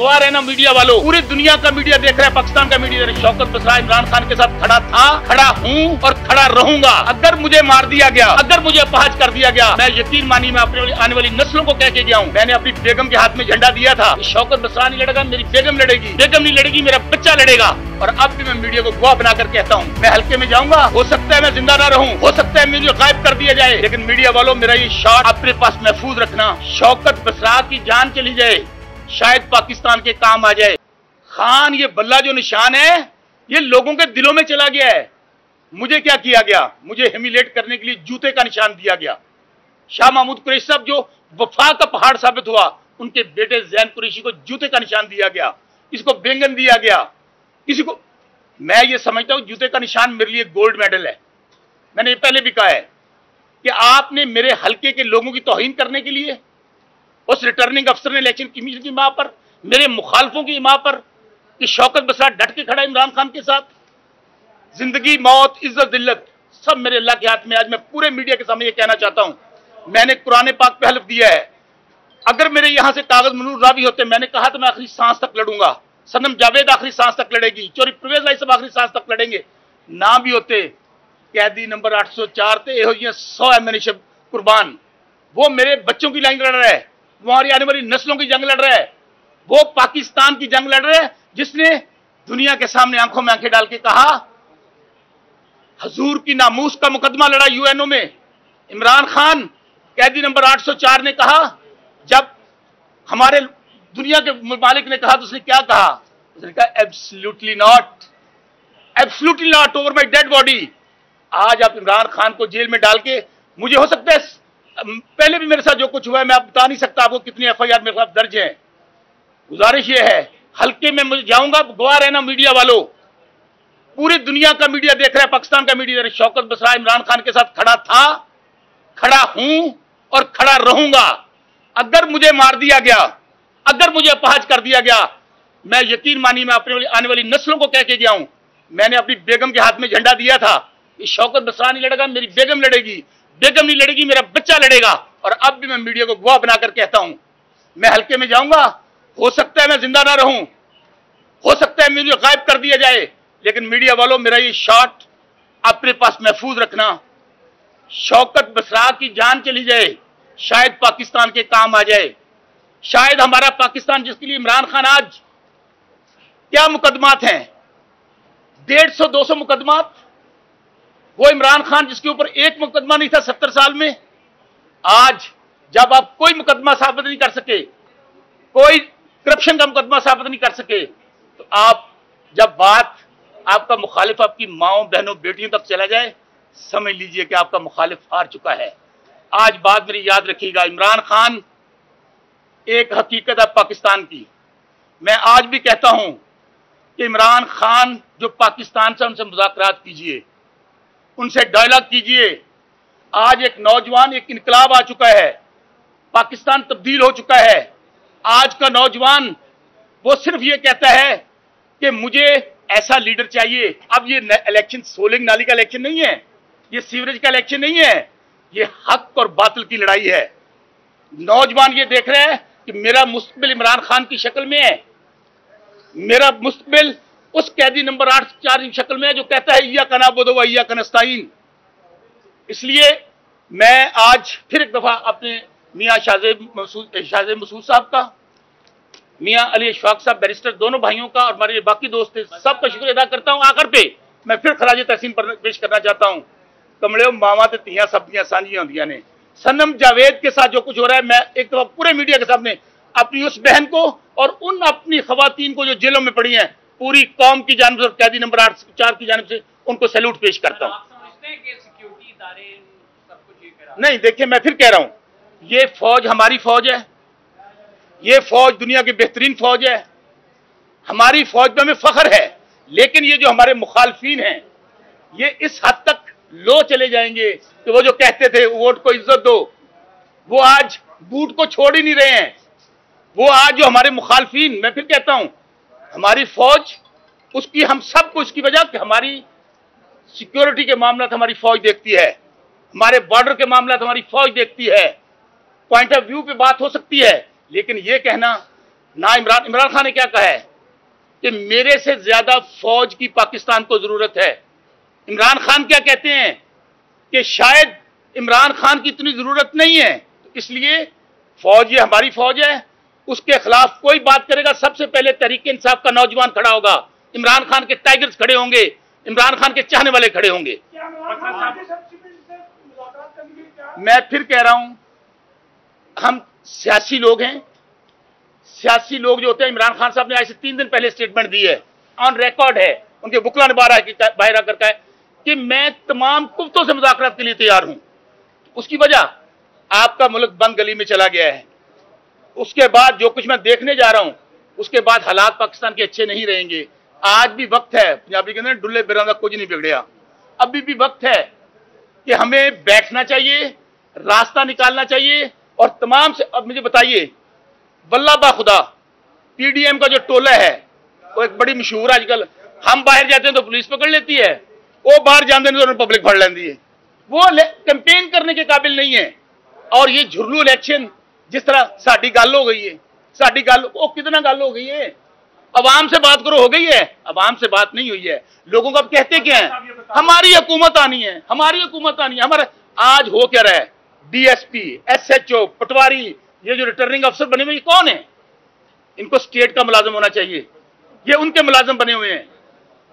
गवा रहना मीडिया वालों। पूरी दुनिया का मीडिया देख रहा है, पाकिस्तान का मीडिया देख है। शौकत बसरा इमरान खान के साथ खड़ा था, खड़ा हूँ और खड़ा रहूँगा। अगर मुझे मार दिया गया, अगर मुझे अपहाज कर दिया गया, मैं यकीन मानी मैं अपने आने वाली नस्लों को कह के गया हूँ। मैंने अपनी बेगम के हाथ में झंडा दिया था। शौकत बसरा नहीं लड़ेगा, मेरी बेगम लड़ेगी। बेगम नहीं लड़ेगी, मेरा बच्चा लड़ेगा। और अब भी मैं मीडिया को गुआ बनाकर कहता हूँ, मैं हल्के में जाऊँगा। हो सकता है मैं ज़िंदा ना रहूँ, हो सकता है मुझे गायब कर दिया जाए। लेकिन मीडिया वालों, मेरा ये शॉट अपने पास महफूज रखना, शौकत बसरा की जान चली जाए। शायद पाकिस्तान के काम आ जाए। खान, ये बल्ला जो निशान है, ये लोगों के दिलों में चला गया है। मुझे क्या किया गया? मुझे हेमिलेट करने के लिए जूते का निशान दिया गया। शाह महमूद कुरैशी साहब जो वफा का पहाड़ साबित हुआ, उनके बेटे जैन कुरैशी को जूते का निशान दिया गया। इसको बेंगन दिया गया। किसी को मैं ये समझता हूँ, जूते का निशान मेरे लिए गोल्ड मेडल है। मैंने ये पहले भी कहा है कि आपने मेरे हल्के के लोगों की तोहिन करने के लिए उस रिटर्निंग अफसर ने इलेक्शन कमीशन की मां पर मेरे मुखालफों की मां पर कि शौकत बसरा डट के खड़ा है इमरान खान के साथ जिंदगी मौत इज्जत दिल्लत सब मेरे अल्लाह के हाथ में आज मैं पूरे मीडिया के सामने ये कहना चाहता हूं मैंने कुरान पाक पे हल्फ दिया है अगर मेरे यहां से कागज मनूर रावी होते मैंने कहा तो मैं आखिरी सांस तक लड़ूंगा सनम जावेद आखिरी सांस तक लड़ेगी चोरी प्रवेश भाई सब आखिरी सांस तक लड़ेंगे ना भी होते कैदी नंबर 804 थे ਇਹੋ ਜਿਹੀਆਂ 100 एमिनेशन कुर्बान वो मेरे बच्चों की जंग लड़ रहा है वो हमारी आने वाली नस्लों की जंग लड़ रहा है। वो पाकिस्तान की जंग लड़ रहा है, जिसने दुनिया के सामने आँखों में आँखें डाल के कहा, हजूर की नामूस का मुकदमा लड़ा यूएनओ में। इमरान खान, कैदी नंबर 804 ने कहा, जब हमारे दुनिया के मालिक ने कहा तो उसने क्या कहा? उसने कहा absolutely not absolutely not over my dead body आज आप इमरान खान को जेल में डाल के, मुझे हो सकता है पहले भी मेरे साथ जो कुछ हुआ है, मैं आप बता नहीं सकता आपको कितनी एफ़ आई आर मेरे साथ दर्ज है। गुजारिश ये है, हल्के में मुझे जाऊँगा गवाह रहना मीडिया वालों। पूरी दुनिया का मीडिया देख रहा है, पाकिस्तान का मीडिया। शौकत बसरा इमरान खान के साथ खड़ा था, खड़ा हूँ और खड़ा रहूँगा। अगर मुझे मार दिया गया, अगर मुझे अपहाज कर दिया गया, मैं यकीन मानी मैं अपने आने वाली नस्लों को कह के गया हूँ। मैंने अपनी बेगम के हाथ में झंडा दिया था शौकत बसरा नहीं लड़ेगा, मेरी बेगम लड़ेगी। बेगम नहीं लड़ेगी मेरा बच्चा लड़ेगा। और अब भी मैं मीडिया को गुआ बनाकर कहता हूँ, मैं हल्के में जाऊँगा। हो सकता है मैं ज़िंदा ना रहूँ। हो सकता है मुझे गायब कर दिया जाए। लेकिन मीडिया वालों, मेरा ये शॉट अपने पास महफूज रखना। शौकत बसरा की जान चली जाए। शायद पाकिस्तान के काम आ जाए। शायद हमारा पाकिस्तान, जिसके लिए इमरान खान आज क्या मुकदमात हैं? डेढ़ सौ, दो सौ मुकदमात? वो इमरान खान जिसके ऊपर एक मुकदमा नहीं था सत्तर साल में, आज जब आप कोई मुकदमा साबित नहीं कर सके, कोई करप्शन का मुकदमा साबित नहीं कर सके तो आप जब बात आपका मुखालिफ आपकी माओ, बहनों, बेटियों तक चला जाए, समझ लीजिए कि आपका मुखालिफ हार चुका है। आज बात मेरी याद रखिएगा, इमरान खान एक हकीकत है पाकिस्तान की। मैं आज भी कहता हूँ कि इमरान खान जो पाकिस्तान से उनसे मुजाकर कीजिए उनसे डायलॉग कीजिए। आज एक नौजवान एक इनकलाब आ चुका है। पाकिस्तान तब्दील हो चुका है। आज का नौजवान, वो सिर्फ़ ये कहता है कि मुझे ऐसा लीडर चाहिए। अब ये इलेक्शन सोलिंग नाली का इलेक्शन नहीं है। ये सीवरेज का इलेक्शन नहीं है। ये हक और बातिल की लड़ाई है। नौजवान ये देख रहे हैं कि मेरा मुस्तबिल इमरान खान की शक्ल में है। मेरा मुस्तबिल उस कैदी नंबर आठ चार की शक्ल में जो कहता है या कना बोदो या कनस्ताइन इसलिए मैं आज फिर एक दफ़ा अपने मियाँ शाहजेब मसूद शाहजेब मसूद साहब का, मियाँ अली अशफाक साहब, बैरिस्टर, दोनों भाइयों का और हमारे बाकी दोस्त सबका शुक्रिया अदा करता हूँ। आखिर पे मैं फिर खराज तहसीन पर पेश करना चाहता हूँ। कमले मावा ते तियाँ सब्ज़ियाँ साझियाँ होंदियाँ ने। सनम जावेद के साथ जो कुछ हो रहा है, मैं एक दफ़ा पूरे मीडिया के सामने अपनी उस बहन को और उन अपनी खवतान को जो जेलों में पड़ी हैं पूरी कौम की जानब से कैदी नंबर आठ चार की जानब से उनको सैल्यूट पेश करता हूँ। हैं नहीं देखिए मैं फिर कह रहा हूँ ये फौज हमारी फौज है। ये फौज दुनिया की बेहतरीन फौज है। हमारी फौज में हमें फख्र है लेकिन ये जो हमारे मुखालफीन हैं ये इस हद तक लो चले जाएँगे कि वो जो कहते थे वोट को इज़्ज़त दो वो आज बूट को छोड़ ही नहीं रहे हैं। वो आज जो हमारे मुखालफीन मैं फिर कहता हूँ हमारी फौज, उसकी हम सबको उसकी वजह कि हमारी सिक्योरिटी के मामला हमारी फौज देखती है। हमारे बॉर्डर के मामला हमारी फौज देखती है। पॉइंट ऑफ़ व्यू पे बात हो सकती है, लेकिन ये कहना ना इमरान इमरान खान ने क्या कहा है? कि मेरे से ज़्यादा फौज की पाकिस्तान को ज़रूरत है। इमरान खान क्या कहते हैं? कि शायद इमरान खान की इतनी ज़रूरत नहीं है। इसलिए फौज ये हमारी फौज है। उसके खिलाफ कोई बात करेगा सबसे पहले तहरीक इंसाफ का नौजवान खड़ा होगा। इमरान खान के टाइगर्स खड़े होंगे इमरान खान के चाहने वाले खड़े होंगे? मैं फिर कह रहा हूँ हम सियासी लोग हैं। सियासी लोग जो होते हैं इमरान खान साहब ने आज से तीन दिन पहले स्टेटमेंट दी है ऑन रिकॉर्ड है। उनके बुकला ने बाहर बाहर आकर कहा है कि मैं तमाम कुफ्तों से मुजाकरात के लिए तैयार हूँ। उसकी वजह आपका मुल्क बंद गली में चला गया है। उसके बाद जो कुछ मैं देखने जा रहा हूँ, उसके बाद हालात पाकिस्तान के अच्छे नहीं रहेंगे। आज भी वक्त है, पंजाबी कहते हैं डुल्ले बिरादा कुछ नहीं बिगड़िया अभी भी वक्त है कि हमें बैठना चाहिए, रास्ता निकालना चाहिए, और तमाम से, अब मुझे बताइए वल्लाबा खुदा, पीडीएम का जो टोला है, वो एक बड़ी मशहूर आजकल, हम बाहर जाते हैं तो पुलिस पकड़ लेती है, वो बाहर जाते हैं तो पब्लिक फड़ लेती है। वो कैंपेन करने के काबिल नहीं है। और ये झुरलू इलेक्शन जिस तरह साड़ी गल हो गई है, साड़ी गल, वो कितना गल हो गई है? अवाम से बात करो, हो गई है? अवाम से बात नहीं हुई है। लोगों को अब कहते क्या है? हमारी हुकूमत आनी है, हमारी हुकूमत आनी है। हमारा, आज हो क्या रहा है? डीएसपी एसएचओ पटवारी, ये जो रिटर्निंग अफसर बने हुए कौन है? इनको स्टेट का मुलाजम होना चाहिए। ये उनके मुलाजम बने हुए हैं।